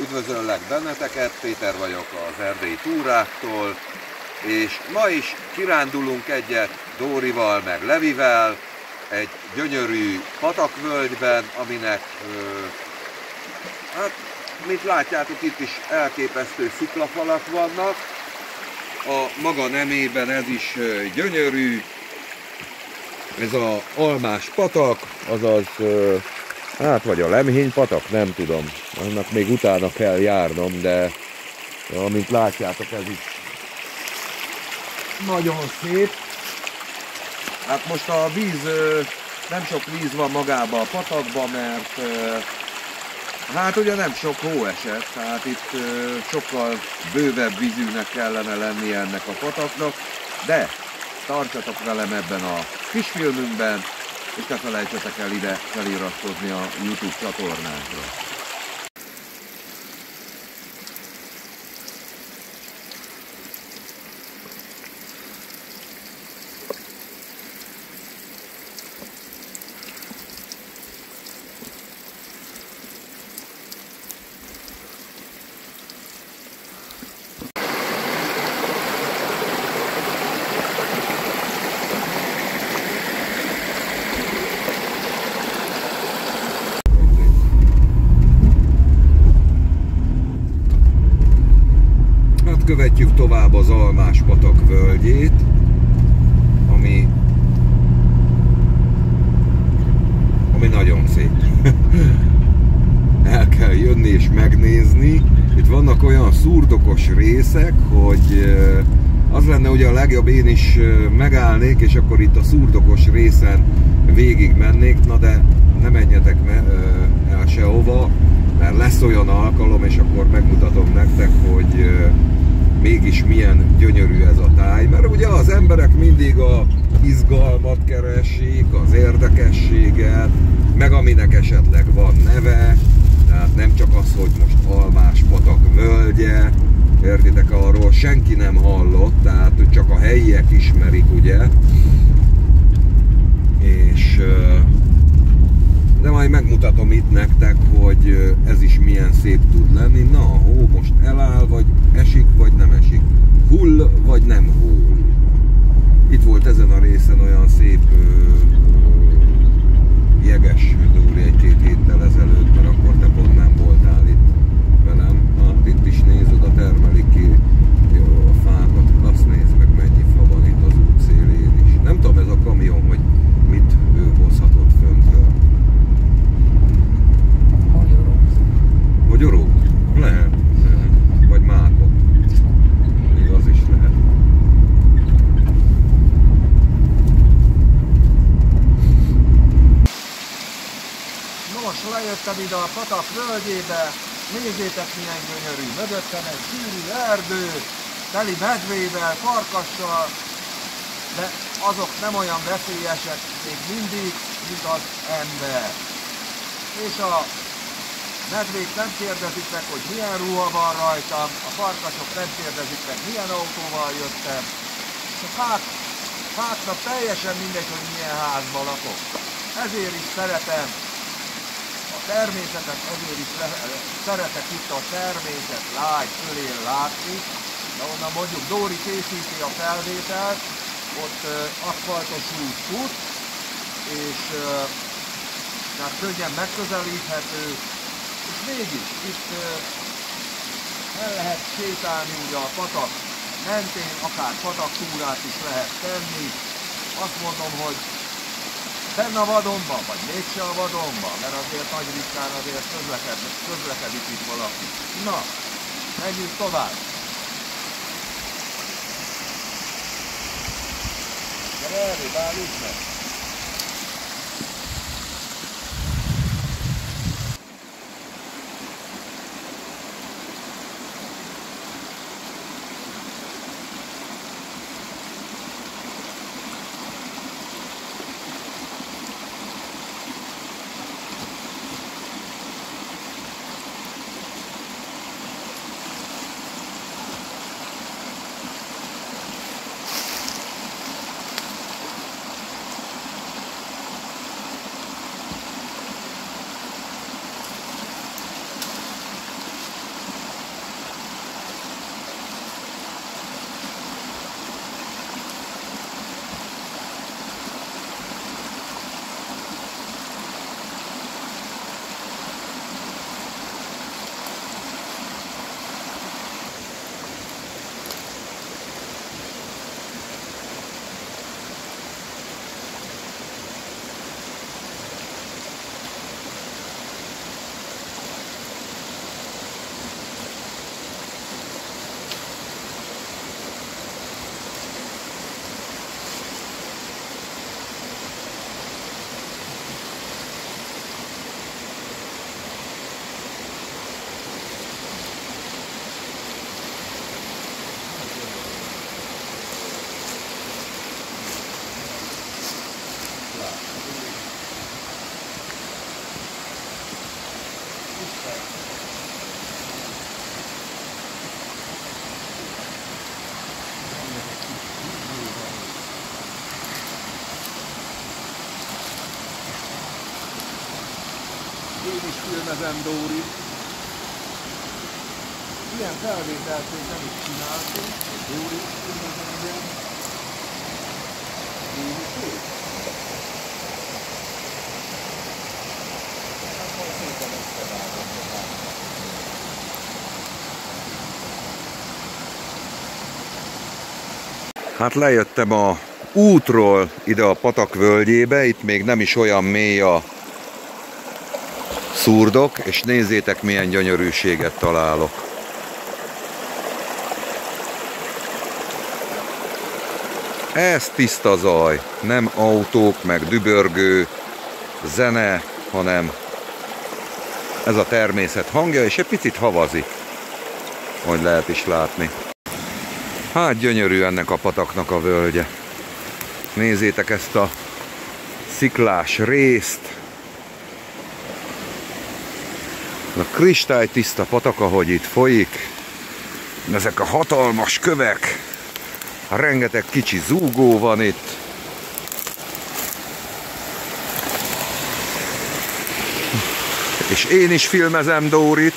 Üdvözöllek benneteket, Péter vagyok az Erdélyi Túráktól, és ma is kirándulunk egyet Dórival, meg Levivel, egy gyönyörű patakvölgyben, aminek, hát, mint látjátok, itt is elképesztő sziklafalak vannak. A maga nemében ez is gyönyörű, ez a almás patak, azaz Hát vagy a lemhény patak, nem tudom. Annak még utána kell járnom, de amint látjátok, ez is nagyon szép. Hát most a víz, nem sok víz van magába a patakba, mert hát ugye nem sok hó esett, tehát itt sokkal bővebb vízűnek kellene lenni ennek a pataknak, de tartsatok velem ebben a kisfilmünkben, és ne felejtsetek el ide feliratkozni a YouTube csatornánkra. Követjük tovább az Almás patak völgyét, ami, ami nagyon szép. El kell jönni és megnézni. Itt vannak olyan szurdokos részek, hogy az lenne ugye a legjobb, én is megállnék, és akkor itt a szurdokos részen végig mennék, na de ne menjetek el sehova, mert lesz olyan alkalom, és akkor megmutatom nektek, hogy mégis milyen gyönyörű ez a táj, mert ugye az emberek mindig a izgalmat keresik, az érdekességet, meg aminek esetleg van neve, tehát nem csak az, hogy most Almás patak völgye, értitek, arról senki nem hallott, tehát csak a helyiek ismerik, ugye, és majd megmutatom itt nektek, hogy ez is milyen szép tud lenni. Na, a hó most eláll, vagy esik, vagy nem esik. Hull, vagy nem hull. Itt volt ezen a részen olyan szép ö, ö, jeges Dóri egy-két héttel ezelőtt, mert akkor te pont nem voltál itt velem. Na, itt is nézed, a termelik ki a fákat. Azt nézd meg, mennyi fa van itt az út szélén is. Nem tudom ez a kamion, hogy mit ő hozhatott föntről. Magyarók? Lehet. Vagy mákot. Még az is lehet. Nos, lejöttem ide a patak völgyébe, nézzétek milyen gyönyörű, mögöttem egy sűrű erdő, teli medvével, farkassal, de azok nem olyan veszélyesek még mindig, mint az ember. És a medvék nem kérdezik meg, hogy milyen ruha van rajtam, a farkasok nem kérdezik meg, milyen autóval jöttem, és a fák, fáknak teljesen mindegy, hogy milyen házban lakok. Ezért is szeretem természetet, ezért is szeretek itt a természet lágy fölén látni, de onnan mondjuk Dóri készíti a felvételt, ott aszfaltos út fut, és tehát könnyen megközelíthető, és mégis itt el lehet sétálni ugye a patak mentén, akár pataktúrát is lehet tenni. Azt mondom, hogy benne a vadonba, vagy mégse a vadonba, mert azért nagy ritkán azért közlekedik, közlekedik itt valaki. Na, menjünk tovább. Gyere erre, állíts meg! Filmezem Dóri. Ilyen felvételt még nem is csináltunk. Dóri. Hát majd. Hát lejöttem a útról ide a patak völgyébe, itt még nem is olyan mély a szurdok, és nézzétek milyen gyönyörűséget találok. Ez tiszta zaj, nem autók, meg dübörgő, zene, hanem ez a természet hangja, és egy picit havazik, hogy lehet is látni. Hát gyönyörű ennek a pataknak a völgye. Nézzétek ezt a sziklás részt. A kristálytiszta patak, ahogy itt folyik. Ezek a hatalmas kövek. Rengeteg kicsi zúgó van itt. És én is filmezem Dórit.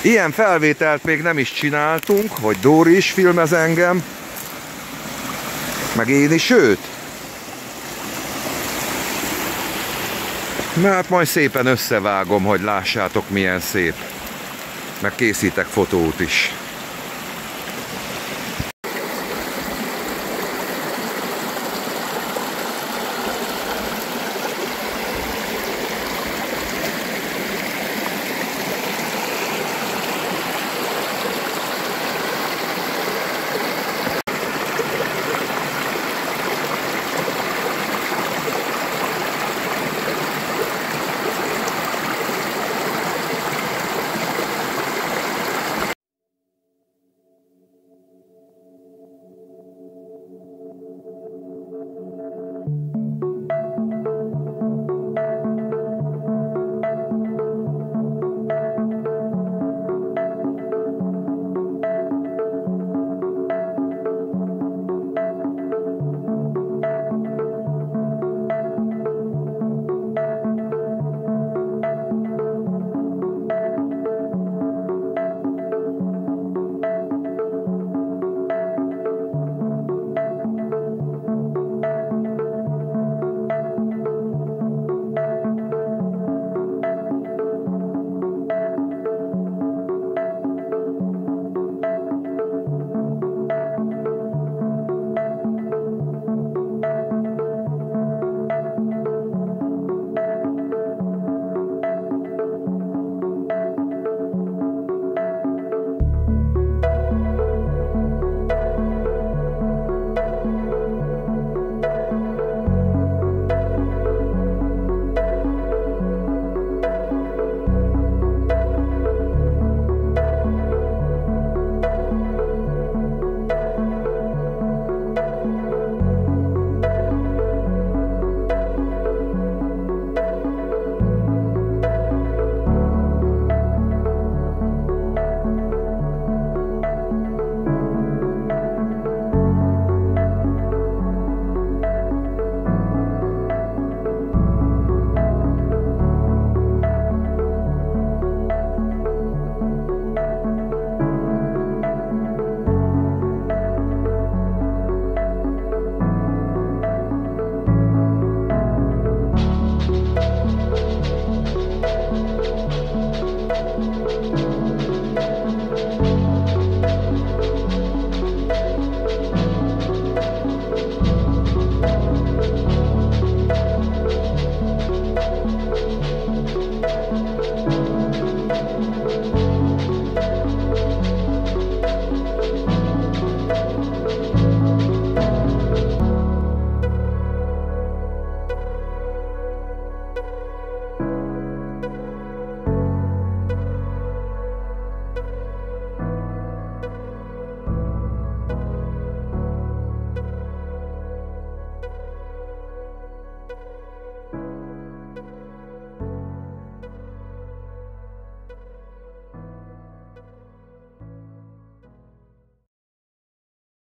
Ilyen felvételt még nem is csináltunk, hogy Dóri is filmez engem. Meg én is őt. Na hát majd szépen összevágom, hogy lássátok milyen szép. Meg készítek fotót is.